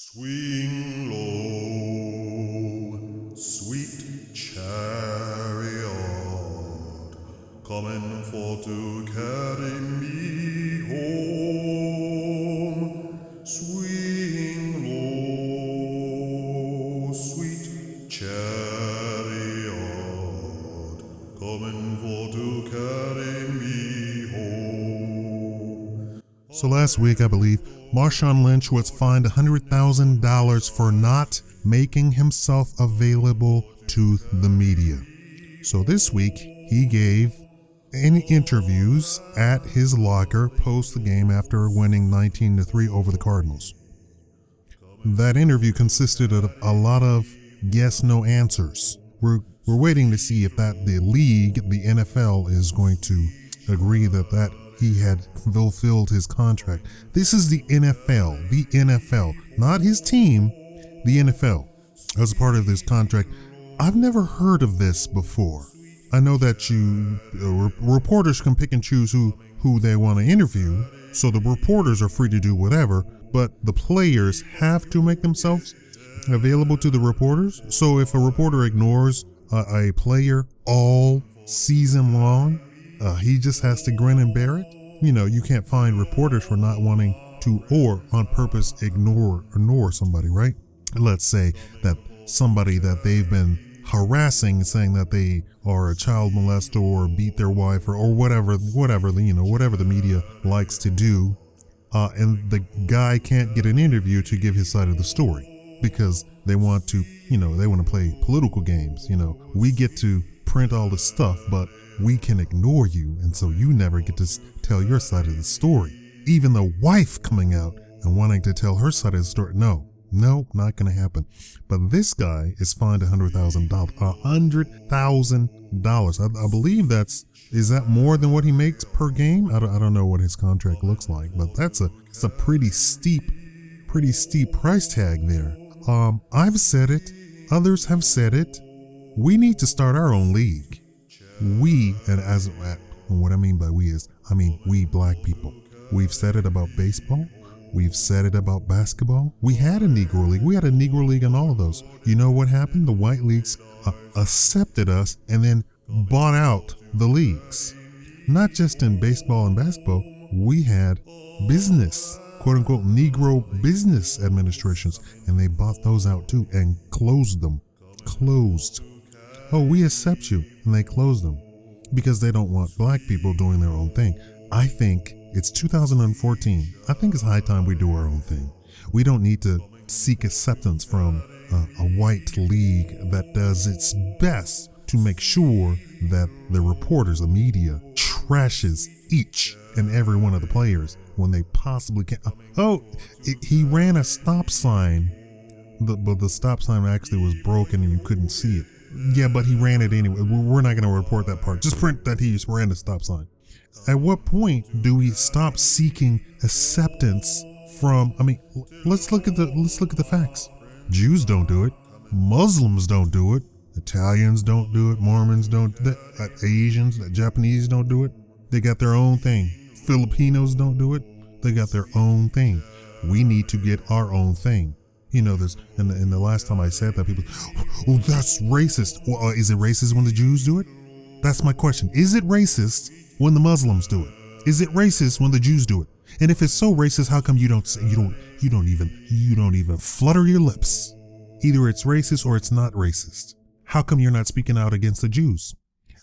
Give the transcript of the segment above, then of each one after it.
Swing low, sweet chariot, coming for to carry me home. So last week, I believe, Marshawn Lynch was fined $100,000 for not making himself available to the media. So this week, he gave any interviews at his locker post the game after winning 19 to 3 over the Cardinals. That interview consisted of a lot of yes no answers. We're we're waiting to see if that the league, the NFL is going to agree that that he had fulfilled his contract. This is the NFL, the NFL, not his team, the NFL. As part of this contract, I've never heard of this before. I know that you uh, re- reporters can pick and choose who who they want to interview, so the reporters are free to do whatever, but the players have to make themselves available to the reporters. So if a reporter ignores a, a player all season long, uh, he just has to grin and bear it. You know, you can't find reporters for not wanting to or on purpose ignore ignore somebody, right? Let's say that somebody that they've been harassing, saying that they are a child molester or beat their wife or, or whatever, whatever you know, whatever the media likes to do, uh, and the guy can't get an interview to give his side of the story because they want to, you know, they want to play political games. You know, we get to print all the stuff, but we can ignore you, and so you never get to tell your side of the story. Even the wife coming out and wanting to tell her side of the story, no, no, not to happen. But this guy is fined a hundred thousand dollars. A hundred thousand dollars. I I believe that's is that more than what he makes per game? I don't, I don't know what his contract looks like, but that's a it's a pretty steep, pretty steep price tag there. Um, I've said it. Others have said it. We need to start our own league. We, and as and what I mean by we is, I mean we black people. We've said it about baseball. We've said it about basketball. We had a Negro League. We had a Negro League in all of those. You know what happened? The white leagues uh, accepted us and then bought out the leagues. Not just in baseball and basketball, we had business, quote unquote, Negro business administrations, and they bought those out too and closed them. Closed. Oh, we accept you. And they close them because they don't want black people doing their own thing. I think it's 2014. I think it's high time we do our own thing. We don't need to seek acceptance from uh, a white league that does its best to make sure that the reporters, the media, trashes each and every one of the players when they possibly can. Oh, it, he ran a stop sign, but the stop sign actually was broken and you couldn't see it. Yeah, but he ran it anyway. We- We're not going to report that part. Just print that he ran a stop sign. At what point do we stop seeking acceptance from? I mean, let's look at the let's look at the facts. Jews don't do it. Muslims don't do it. Italians don't do it. Mormons don't. The, uh, Asians, the Japanese don't do it. They got their own thing. Filipinos don't do it. They got their own thing. We need to get our own thing. You know, there's, and the, and the last time I said that, people, oh, that's racist. Well, uh, is it racist when the Jews do it? That's my question. Is it racist when the Muslims do it? Is it racist when the Jews do it? And if it's so racist, how come you don't say, you don't you don't even you don't even flutter your lips? Either it's racist or it's not racist. How come you're not speaking out against the Jews?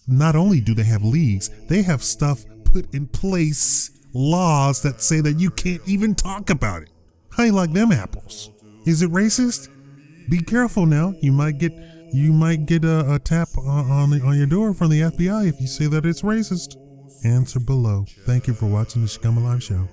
Not only do they have leagues, they have stuff put in place, laws that say that you can't even talk about it. How you like them apples? Is it racist? Be careful now. You might get you might get a, a tap on the, on your door from the FBI if you say that it's racist. Answer below. Thank you for watching the Shakaama Live Show.